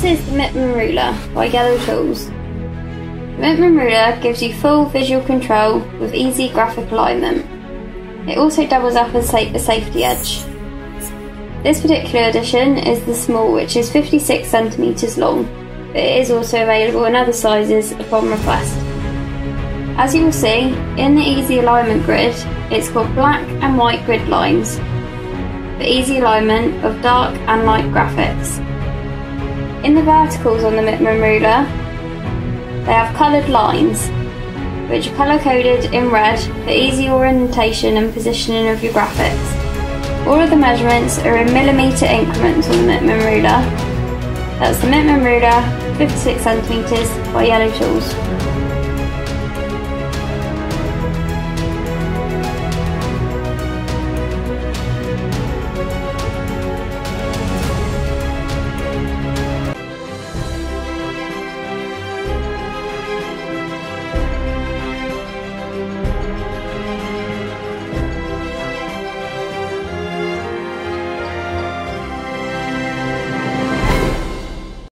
This is the Mittman Ruler by YelloTools. The Mittman Ruler gives you full visual control with easy graphic alignment. It also doubles up as a safety edge. This particular edition is the small which is 56cm long, but it is also available in other sizes upon request. As you will see, in the easy alignment grid, it's got black and white grid lines for easy alignment of dark and light graphics. In the verticals on the Mittman ruler, they have coloured lines, which are colour coded in red for easy orientation and positioning of your graphics. All of the measurements are in millimetre increments on the Mittman ruler. That's the Mittman ruler, 56cm by YelloTools.